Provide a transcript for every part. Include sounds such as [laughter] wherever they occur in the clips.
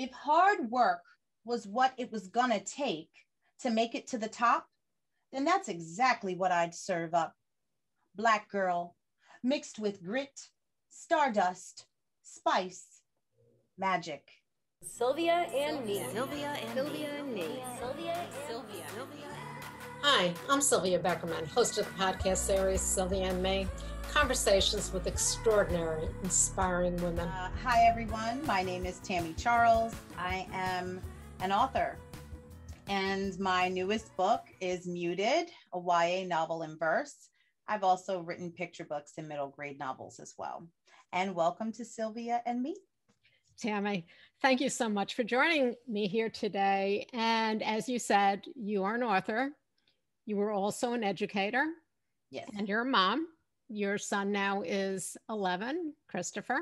If hard work was what it was going to take to make it to the top, then that's exactly what I'd serve up. Black girl, mixed with grit, stardust, spice, magic. Sylvia and me. Sylvia and Sylvia and me. Sylvia, Sylvia. Hi, I'm Sylvia Beckerman, host of the podcast series Sylvia and Me conversations with extraordinary, inspiring women. Uh, hi, everyone. My name is Tami Charles. I am an author, and my newest book is Muted, a YA novel in verse. I've also written picture books and middle grade novels as well. And welcome to Sylvia and me. Tami, thank you so much for joining me here today. And as you said, you are an author. You were also an educator. Yes. And you're a mom. Your son now is 11, Christopher.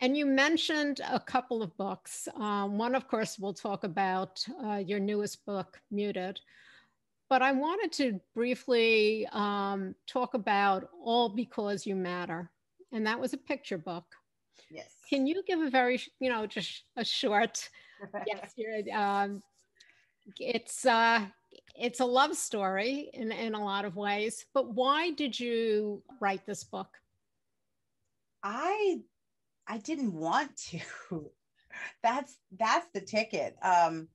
And you mentioned a couple of books. Um, one, of course, we'll talk about uh, your newest book, Muted. But I wanted to briefly um, talk about All Because You Matter. And that was a picture book. Yes. Can you give a very, you know, just a short, [laughs] yes, um, it's uh, it's a love story in, in a lot of ways, but why did you write this book? I I didn't want to. [laughs] that's that's the ticket. Um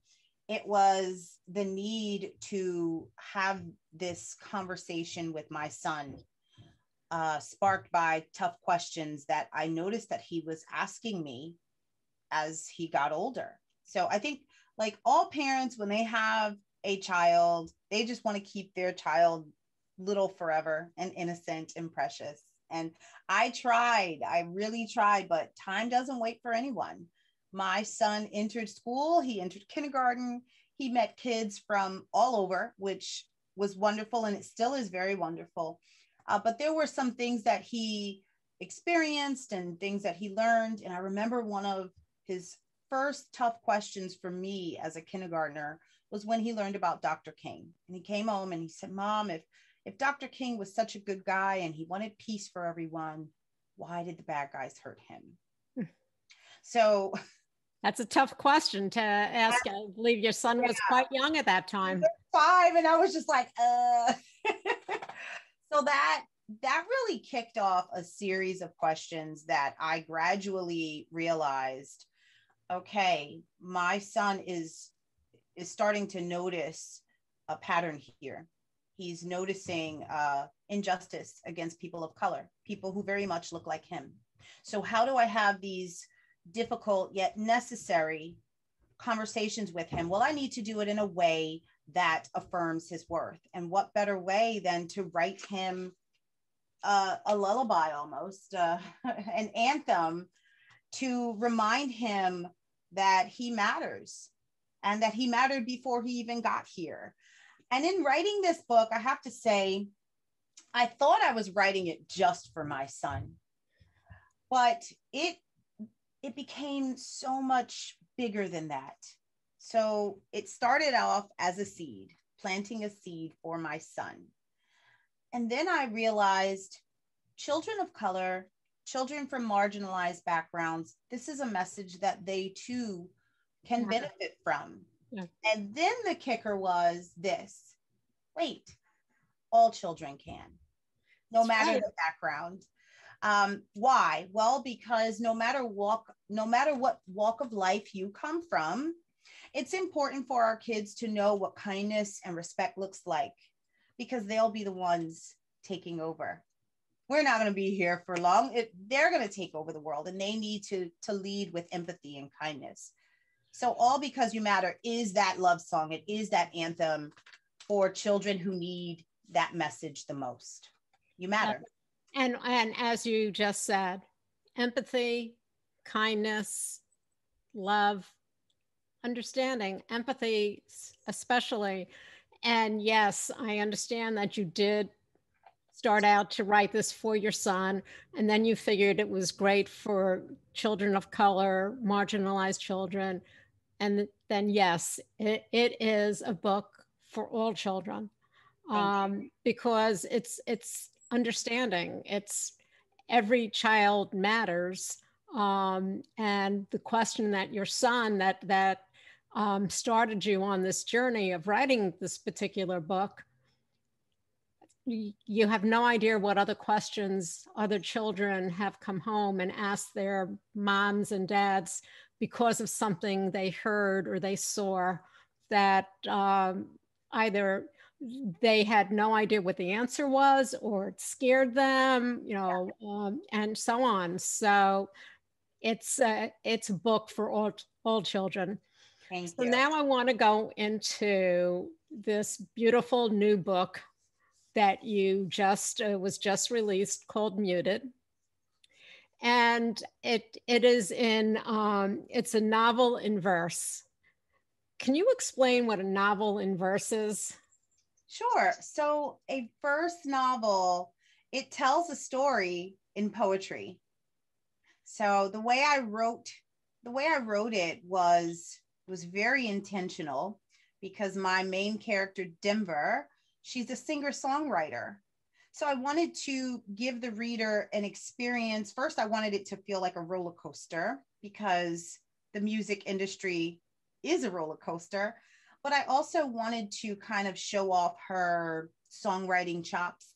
it was the need to have this conversation with my son uh, sparked by tough questions that I noticed that he was asking me as he got older. So I think, like all parents, when they have a child, they just want to keep their child little forever and innocent and precious. And I tried, I really tried, but time doesn't wait for anyone. My son entered school, he entered kindergarten, he met kids from all over, which was wonderful and it still is very wonderful. Uh, but there were some things that he experienced and things that he learned. And I remember one of his first tough questions for me as a kindergartner was when he learned about Dr. King. And he came home and he said, Mom, if if Dr. King was such a good guy and he wanted peace for everyone, why did the bad guys hurt him? [laughs] so that's a tough question to ask. I believe your son was yeah. quite young at that time. Five, and I was just like, uh. [laughs] so that that really kicked off a series of questions that I gradually realized. Okay, my son is is starting to notice a pattern here. He's noticing uh, injustice against people of color, people who very much look like him. So, how do I have these difficult yet necessary conversations with him? Well, I need to do it in a way that affirms his worth. And what better way than to write him uh, a lullaby almost, uh, [laughs] an anthem to remind him that he matters and that he mattered before he even got here. And in writing this book, I have to say, I thought I was writing it just for my son, but it it became so much bigger than that. So it started off as a seed, planting a seed for my son. And then I realized children of color, children from marginalized backgrounds, this is a message that they too can benefit from. Yeah. And then the kicker was this wait, all children can, no That's matter right. the background. Um, why? Well, because no matter walk, no matter what walk of life you come from, it's important for our kids to know what kindness and respect looks like because they'll be the ones taking over. We're not going to be here for long. It, they're going to take over the world and they need to, to lead with empathy and kindness. So all because you matter is that love song. It is that anthem for children who need that message the most. You matter. And and as you just said, empathy, kindness, love, understanding, empathy especially. And yes, I understand that you did start out to write this for your son and then you figured it was great for children of color, marginalized children and then yes, it, it is a book for all children. Um, because it's it's understanding. It's every child matters, um, and the question that your son that that um, started you on this journey of writing this particular book you have no idea what other questions other children have come home and asked their moms and dads because of something they heard or they saw that um, either they had no idea what the answer was or it scared them you know um, and so on so it's a, it's a book for all all children Thank so you. now i want to go into this beautiful new book that you just uh, was just released called Muted. And it it is in um, it's a novel in verse. Can you explain what a novel in verse is? Sure. So a verse novel, it tells a story in poetry. So the way I wrote the way I wrote it was was very intentional because my main character Denver She's a singer songwriter. So I wanted to give the reader an experience. First, I wanted it to feel like a roller coaster because the music industry is a roller coaster. But I also wanted to kind of show off her songwriting chops.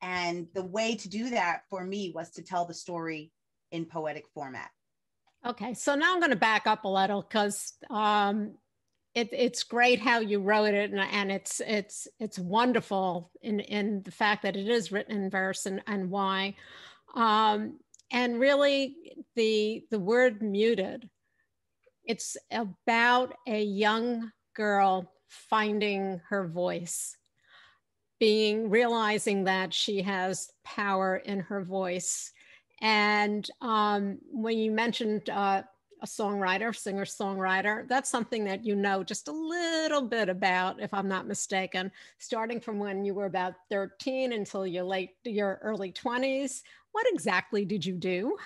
And the way to do that for me was to tell the story in poetic format. Okay, so now I'm going to back up a little because um, it, it's great how you wrote it and, and it's it's it's wonderful in in the fact that it is written in verse and and why. Um, and really the the word muted it's about a young girl finding her voice being realizing that she has power in her voice. And um, when you mentioned uh, a songwriter, singer songwriter. That's something that you know just a little bit about, if I'm not mistaken, starting from when you were about 13 until your late, your early 20s. What exactly did you do?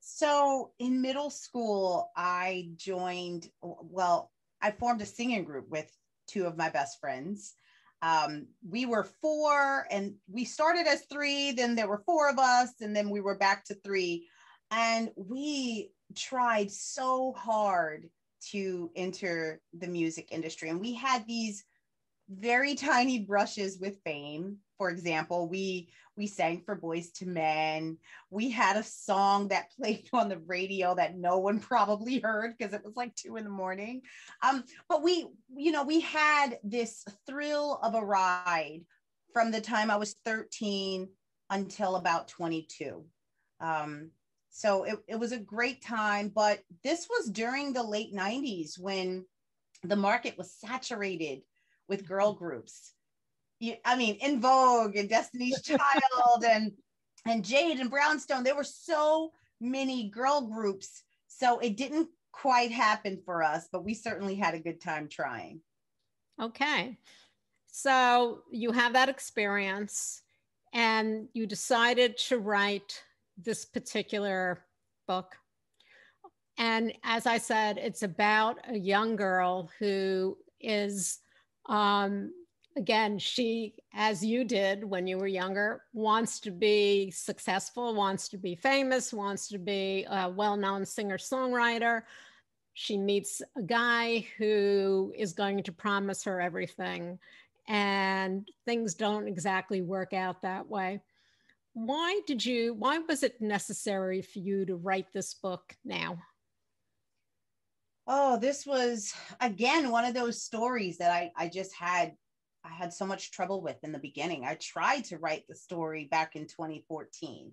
So in middle school, I joined, well, I formed a singing group with two of my best friends. Um, we were four and we started as three, then there were four of us, and then we were back to three. And we tried so hard to enter the music industry. And we had these very tiny brushes with fame. For example, we we sang for Boyz II Men. We had a song that [laughs] played on the radio that no one probably heard because it was like two in the morning. Um, but we, you know, we had this thrill of a ride from the time I was 13 until about 22. Um, so it, it was a great time, but this was during the late 90s when the market was saturated with girl mm-hmm. groups. I mean, In Vogue and Destiny's [laughs] Child and and Jade and Brownstone. There were so many girl groups, so it didn't quite happen for us, but we certainly had a good time trying. Okay, so you have that experience, and you decided to write this particular book. And as I said, it's about a young girl who is, um, again, she, as you did when you were younger, wants to be successful, wants to be famous, wants to be a well known singer songwriter. She meets a guy who is going to promise her everything, and things don't exactly work out that way why did you why was it necessary for you to write this book now? Oh this was again one of those stories that i i just had i had so much trouble with in the beginning. I tried to write the story back in 2014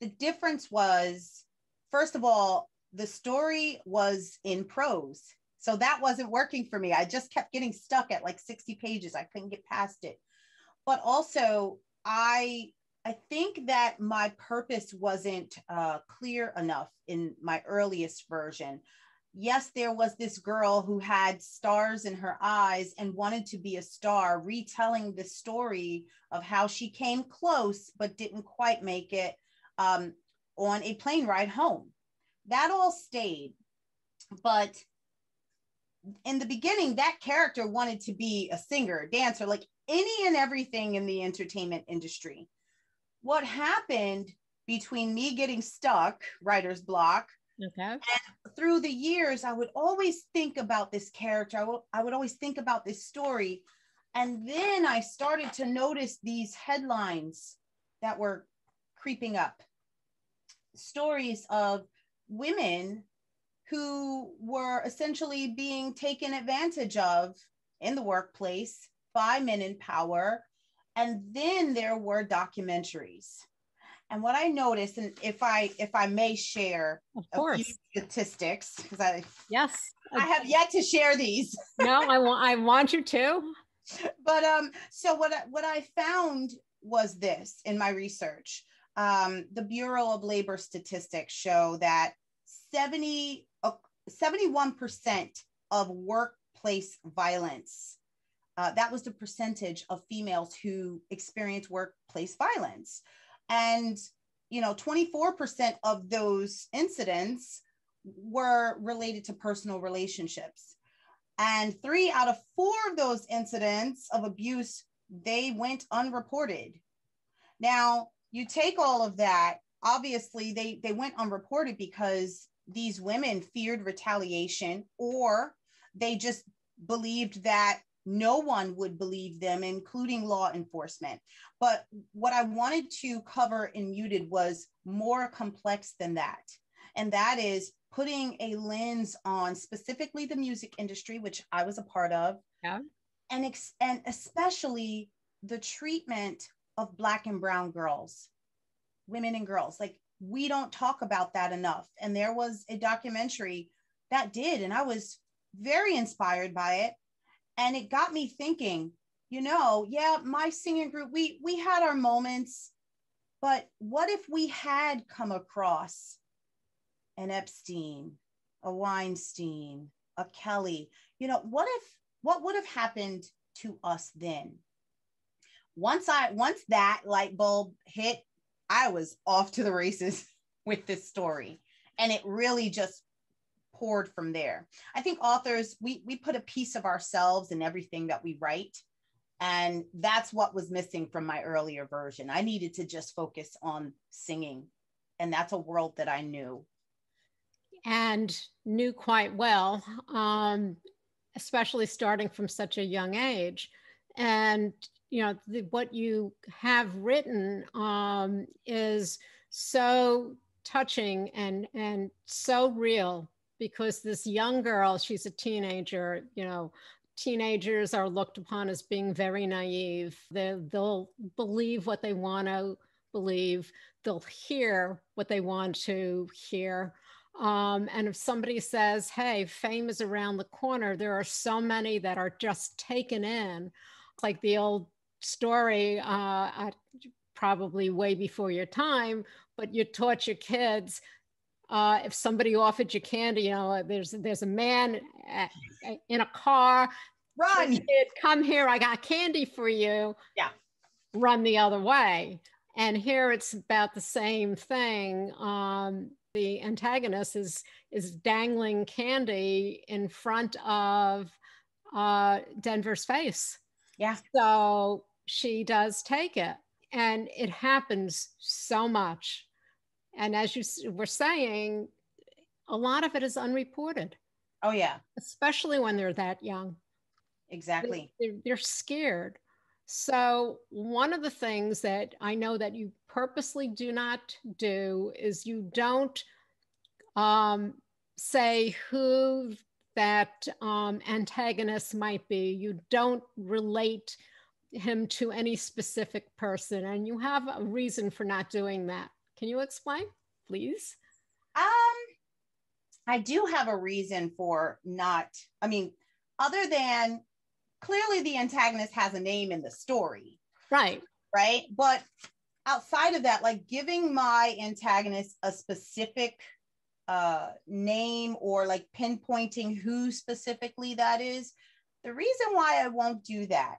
the difference was first of all the story was in prose so that wasn't working for me. I just kept getting stuck at like 60 pages. I couldn't get past it. But also i I think that my purpose wasn't uh, clear enough in my earliest version. Yes, there was this girl who had stars in her eyes and wanted to be a star, retelling the story of how she came close but didn't quite make it um, on a plane ride home. That all stayed. But in the beginning, that character wanted to be a singer, dancer, like any and everything in the entertainment industry what happened between me getting stuck, writer's block, Okay. and through the years, I would always think about this character. I would, I would always think about this story. And then I started to notice these headlines that were creeping up stories of women who were essentially being taken advantage of in the workplace by men in power. And then there were documentaries. And what I noticed, and if I if I may share Of a few course. statistics, because I Yes. I have yet to share these. [laughs] no, I want I want you to. but um so what I, what I found was this in my research. Um, the Bureau of Labor Statistics show that 70 uh, 71% of workplace violence uh, that was the percentage of females who experience workplace violence. And you know 24% of those incidents were related to personal relationships. And three out of four of those incidents of abuse they went unreported. Now you take all of that obviously they they went unreported because these women feared retaliation or they just believed that no one would believe them including law enforcement. But what i wanted to cover in muted was more complex than that. And that is putting a lens on specifically the music industry which i was a part of. Yeah. and ex- and especially the treatment of black and brown girls women and girls. Like we don't talk about that enough. And there was a documentary that did and i was very inspired by it and it got me thinking you know yeah my singing group we we had our moments but what if we had come across an epstein a weinstein a kelly? You know what if what would have happened to us then? Once i once that light bulb hit i was off to the races [laughs] with this story. And it really just poured from there. I think authors we we put a piece of ourselves in everything that we write and that's what was missing from my earlier version. I needed to just focus on singing and that's a world that i knew. And knew quite well, um, especially starting from such a young age. And you know the, what you have written um, is so touching and and so real because this young girl, she's a teenager. You know, teenagers are looked upon as being very naive. They, they'll believe what they want to believe. They'll hear what they want to hear. Um, and if somebody says, hey, fame is around the corner, there are so many that are just taken in. Like the old story, uh, probably way before your time, but you taught your kids. Uh, if somebody offered you candy, you know, there's there's a man at, in a car. run Kid, come here, I got candy for you. Yeah. Run the other way. And here it's about the same thing. Um, the antagonist is is dangling candy in front of uh, Denver's face. Yeah. So she does take it, and it happens so much. And as you were saying, a lot of it is unreported, oh yeah especially when they're that young. exactly They're, they're scared. So, one of the things that I know that you purposely do not do is you don't um, say who that um, antagonist might be. You don't relate him to any specific person, and you have a reason for not doing that. Can you explain, please? Um, I do have a reason for not, I mean, other than clearly the antagonist has a name in the story, Right. right? But outside of that, like giving my antagonist a specific uh name or like pinpointing who specifically that is, the reason why I won't do that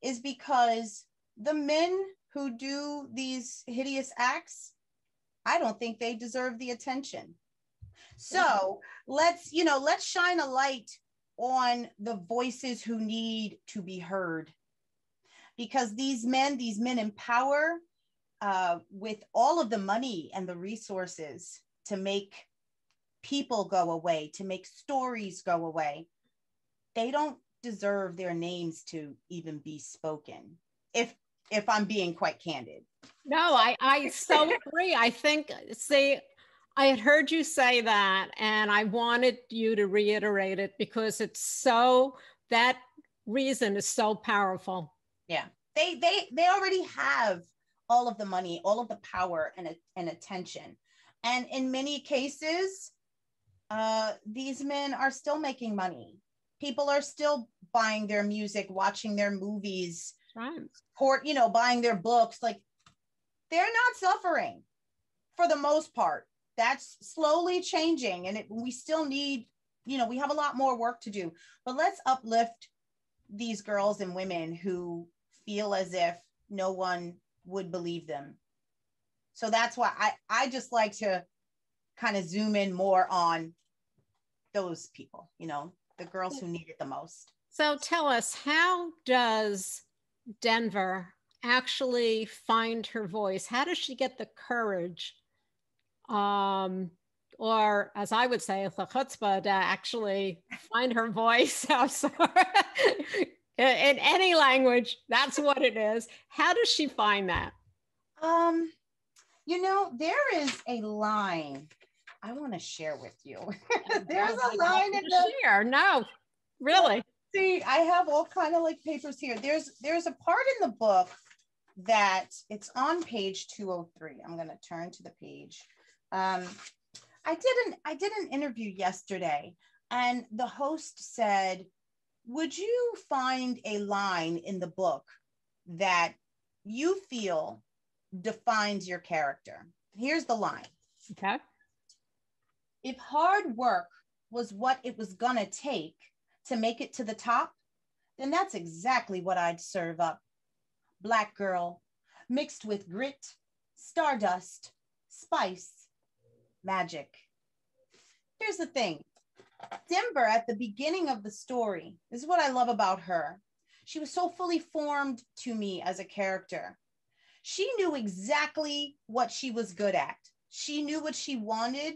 is because the men who do these hideous acts, I don't think they deserve the attention. So let's, you know, let's shine a light on the voices who need to be heard. Because these men, these men in power, uh, with all of the money and the resources to make people go away, to make stories go away, they don't deserve their names to even be spoken. If if I'm being quite candid. No, I I so agree. I think see I had heard you say that and I wanted you to reiterate it because it's so that reason is so powerful. Yeah. They they they already have all of the money, all of the power and, and attention. And in many cases, uh, these men are still making money. People are still buying their music, watching their movies, right. court, you know, buying their books. Like they're not suffering for the most part. That's slowly changing. And it, we still need, you know, we have a lot more work to do. But let's uplift these girls and women who feel as if no one would believe them. So that's why I, I just like to kind of zoom in more on those people, you know, the girls who need it the most. So tell us, how does Denver actually find her voice? How does she get the courage, um, or as I would say, the chutzpah to actually find her voice? [laughs] in any language, that's what it is. How does she find that? Um, you know, there is a line I want to share with you. [laughs] There's a line in the share. No, really. See, I have all kind of like papers here. There's there's a part in the book that it's on page 203. I'm going to turn to the page. Um, I did an I did an interview yesterday, and the host said, "Would you find a line in the book that you feel defines your character?" Here's the line. Okay. If hard work was what it was gonna take to make it to the top, then that's exactly what I'd serve up. Black girl, mixed with grit, stardust, spice, magic. Here's the thing Denver, at the beginning of the story, this is what I love about her. She was so fully formed to me as a character. She knew exactly what she was good at. She knew what she wanted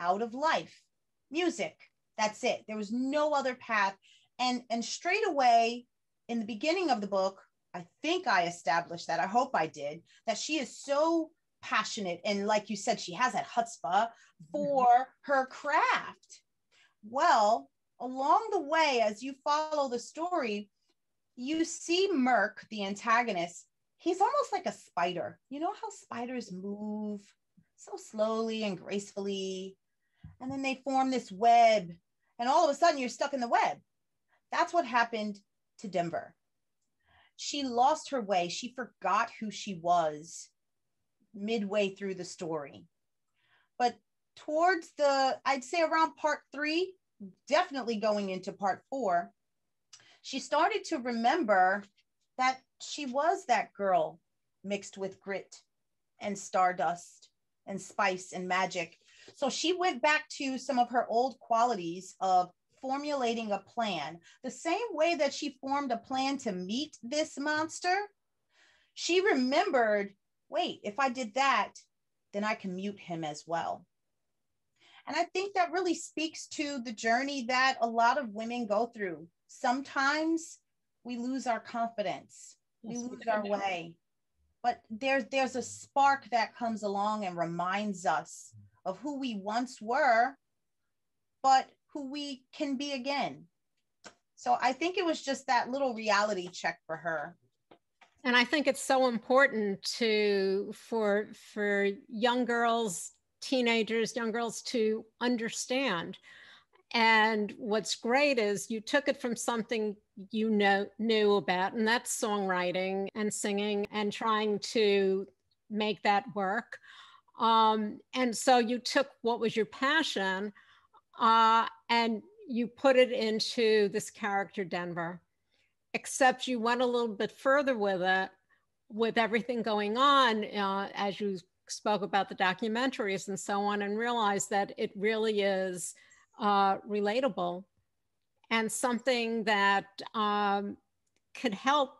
out of life music. That's it. There was no other path. And, and straight away in the beginning of the book, I think I established that. I hope I did, that she is so passionate. And like you said, she has that chutzpah for mm-hmm. her craft. Well, along the way, as you follow the story, you see Merc, the antagonist, he's almost like a spider. You know how spiders move so slowly and gracefully? And then they form this web, and all of a sudden you're stuck in the web. That's what happened to Denver. She lost her way. She forgot who she was midway through the story. But towards the, I'd say around part three, definitely going into part four, she started to remember that she was that girl mixed with grit and stardust and spice and magic so she went back to some of her old qualities of formulating a plan. The same way that she formed a plan to meet this monster, she remembered wait, if I did that, then I can mute him as well. And I think that really speaks to the journey that a lot of women go through. Sometimes we lose our confidence, we lose our way. But there's there's a spark that comes along and reminds us of who we once were, but who we can be again. So I think it was just that little reality check for her. And I think it's so important to for for young girls, teenagers, young girls to understand. And what's great is you took it from something you know knew about, and that's songwriting and singing and trying to make that work um, and so you took what was your passion uh, and you put it into this character, Denver, except you went a little bit further with it, with everything going on, uh, as you spoke about the documentaries and so on, and realized that it really is uh, relatable and something that um, could help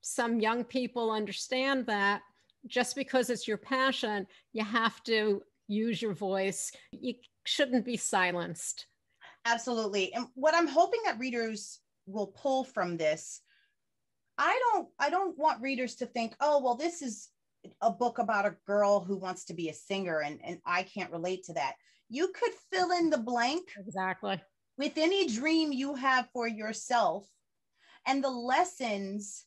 some young people understand that just because it's your passion, you have to use your voice. You shouldn't be silenced. Absolutely. And what I'm hoping that readers will pull from this, I don't I don't want readers to think, "Oh, well this is a book about a girl who wants to be a singer and and I can't relate to that." You could fill in the blank. Exactly. With any dream you have for yourself and the lessons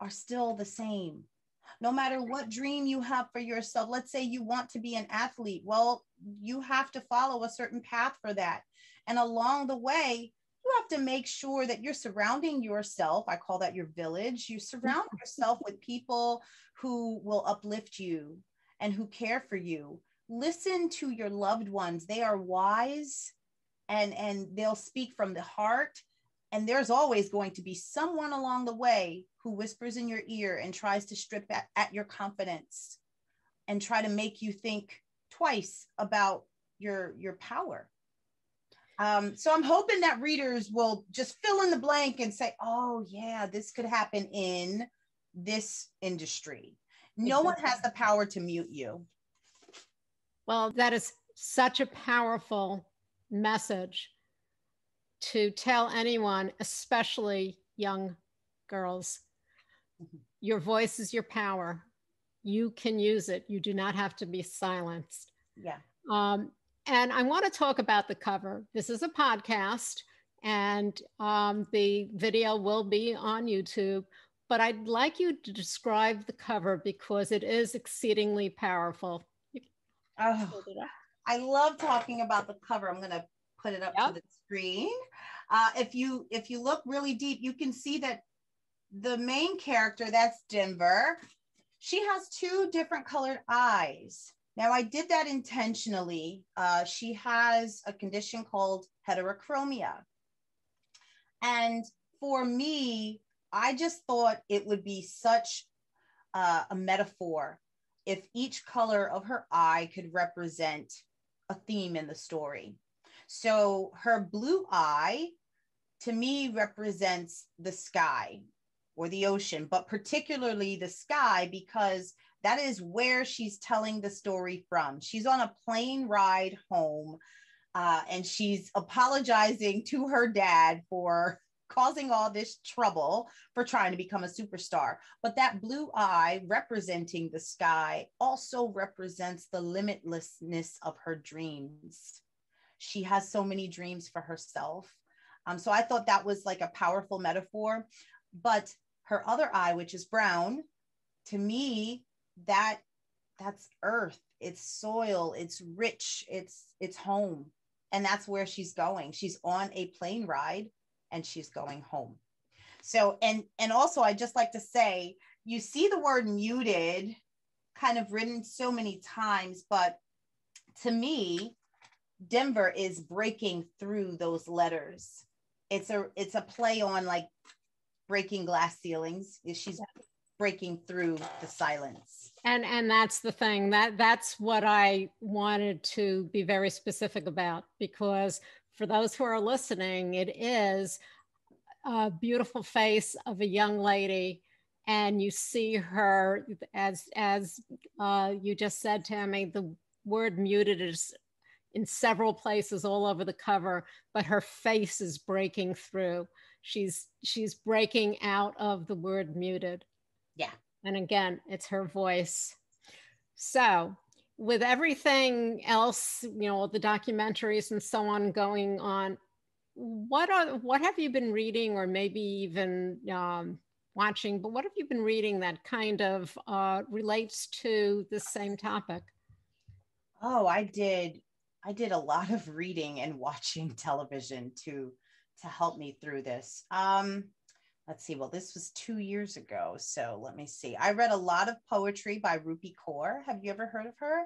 are still the same no matter what dream you have for yourself. Let's say you want to be an athlete. Well, you have to follow a certain path for that. And along the way, you have to make sure that you're surrounding yourself. I call that your village. You surround [laughs] yourself with people who will uplift you and who care for you. Listen to your loved ones. They are wise and and they'll speak from the heart and there's always going to be someone along the way who whispers in your ear and tries to strip at, at your confidence and try to make you think twice about your your power. Um, so i'm hoping that readers will just fill in the blank and say oh yeah this could happen in this industry. No one has the power to mute you. Well that is such a powerful message to tell anyone, especially young girls. Your voice is your power. You can use it. You do not have to be silenced. Yeah. Um, and I want to talk about the cover. This is a podcast, and um, the video will be on YouTube. But I'd like you to describe the cover because it is exceedingly powerful. Oh, I love talking about the cover. I'm going to put it up yep. to the screen. Uh, if you if you look really deep, you can see that the main character, that's Denver, she has two different colored eyes. Now, I did that intentionally. Uh, she has a condition called heterochromia. And for me, I just thought it would be such uh, a metaphor if each color of her eye could represent a theme in the story. So her blue eye to me represents the sky or the ocean, but particularly the sky because that is where she's telling the story from. She's on a plane ride home uh, and she's apologizing to her dad for [laughs] causing all this trouble for trying to become a superstar. But that blue eye representing the sky also represents the limitlessness of her dreams. She has so many dreams for herself. Um, so I thought that was like a powerful metaphor. But her other eye, which is brown, to me, that that's earth, it's soil, it's rich, it's it's home. And that's where she's going. She's on a plane ride and she's going home. So and and also I just like to say you see the word muted kind of written so many times, but to me, Denver is breaking through those letters. It's a it's a play on like breaking glass ceilings. She's breaking through the silence. And and that's the thing that that's what I wanted to be very specific about because for those who are listening, it is a beautiful face of a young lady and you see her as as uh, you just said Tami the word muted is in several places all over the cover, but her face is breaking through. She's she's breaking out of the word muted. Yeah. And again, it's her voice. So, with everything else, you know, the documentaries and so on going on, what are what have you been reading, or maybe even um, watching? But what have you been reading that kind of uh, relates to the same topic? Oh, I did I did a lot of reading and watching [laughs] television to to help me through this. Um, let's see. Well, this was two years ago, so let me see. I read a lot of poetry by Rupi Kaur. Have you ever heard of her?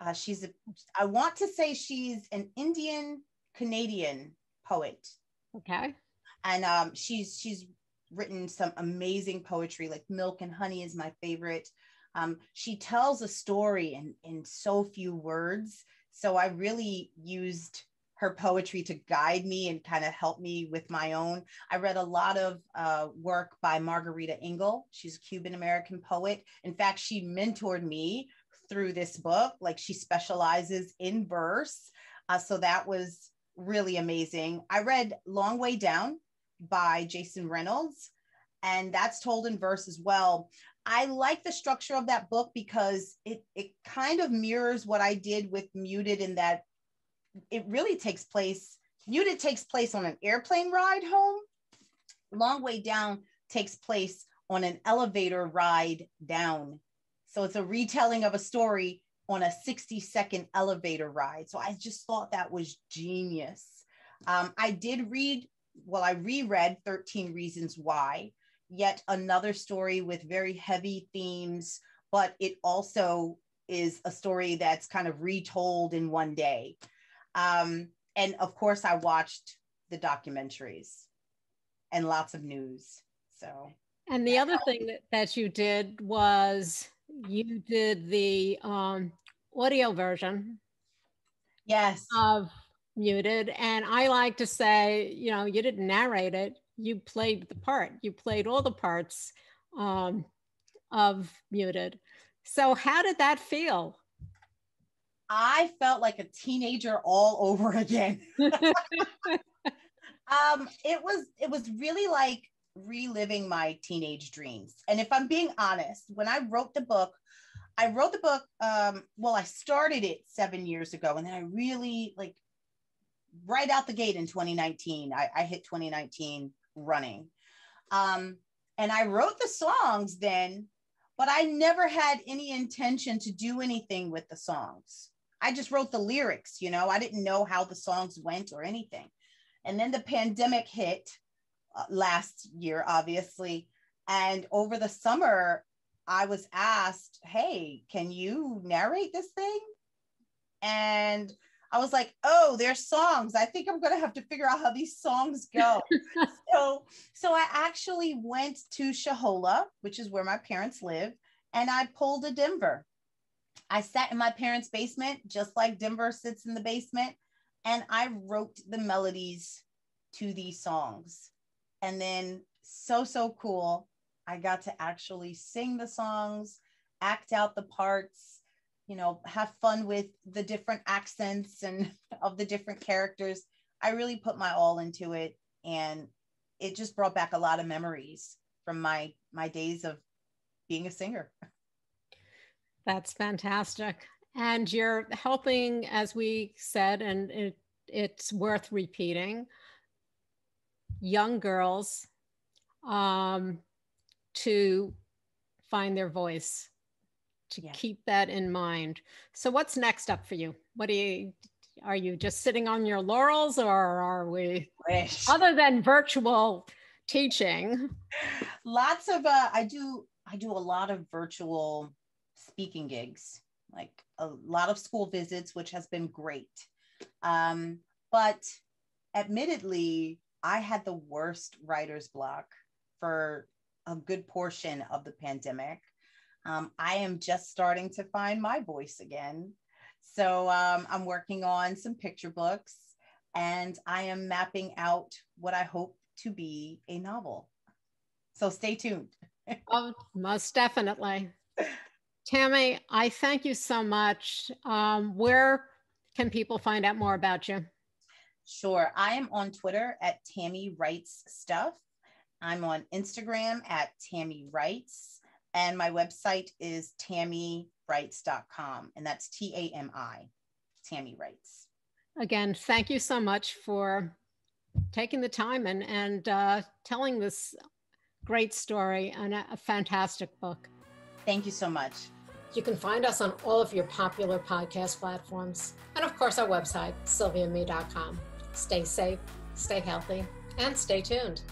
Uh, she's a. I want to say she's an Indian Canadian poet. Okay. And um, she's she's written some amazing poetry, like Milk and Honey is my favorite. Um, she tells a story in in so few words so I really used her poetry to guide me and kind of help me with my own. I read a lot of uh, work by Margarita Engle. She's a Cuban American poet. In fact, she mentored me through this book. Like she specializes in verse. Uh, so that was really amazing. I read Long Way Down by Jason Reynolds, and that's told in verse as well. I like the structure of that book because it it kind of mirrors what I did with Muted in that it really takes place Muted takes place on an airplane ride home. Long Way Down takes place on an elevator ride down. So it's a retelling of a story on a 60 second elevator ride. So I just thought that was genius. Um, I did read, well, I reread 13 Reasons Why, yet another story with very heavy themes, but it also is a story that's kind of retold in one day. Um, and of course, I watched the documentaries and lots of news. So, and the other thing that, that you did was you did the um, audio version. Yes. Of Muted. And I like to say, you know, you didn't narrate it, you played the part, you played all the parts um, of Muted. So, how did that feel? I felt like a teenager all over again. [laughs] um, it was it was really like reliving my teenage dreams. And if I'm being honest, when I wrote the book, I wrote the book. Um, well, I started it seven years ago, and then I really like right out the gate in 2019. I, I hit 2019 running, um, and I wrote the songs then, but I never had any intention to do anything with the songs. I just wrote the lyrics. You know, I didn't know how the songs went or anything. And then the pandemic hit uh, last year, obviously. And over the summer, I was asked, Hey, can you narrate this thing? And I was like, oh, there's songs. I think I'm going to have to figure out how these songs go. [laughs] so, so I actually went to Shohola, which is where my parents live, and I pulled a Denver. I sat in my parents' basement, just like Denver sits in the basement, and I wrote the melodies to these songs. And then, so, so cool, I got to actually sing the songs, act out the parts, you know, have fun with the different accents and [laughs] of the different characters. I really put my all into it and it just brought back a lot of memories from my my days of being a singer. That's fantastic. And you're helping, as we said, and it, it's worth repeating, young girls um, to find their voice, to yeah. keep that in mind. So, what's next up for you? What do you? Are you just sitting on your laurels, or are we? Wish. Other than virtual teaching, lots of. Uh, I do. I do a lot of virtual speaking gigs, like a lot of school visits, which has been great. Um, but admittedly, I had the worst writer's block for a good portion of the pandemic. Um, I am just starting to find my voice again. So um, I'm working on some picture books and I am mapping out what I hope to be a novel. So stay tuned. [laughs] oh, most definitely. Tami, I thank you so much. Um, where can people find out more about you? Sure. I am on Twitter at Tami Writes Stuff. I'm on Instagram at Tami Writes, and my website is tamiwrites.com, and that's T A M I, Tami Writes. Again, thank you so much for taking the time and, and uh, telling this great story and a, a fantastic book. Thank you so much. You can find us on all of your popular podcast platforms, and of course, our website, sylviame.com. Stay safe, stay healthy, and stay tuned.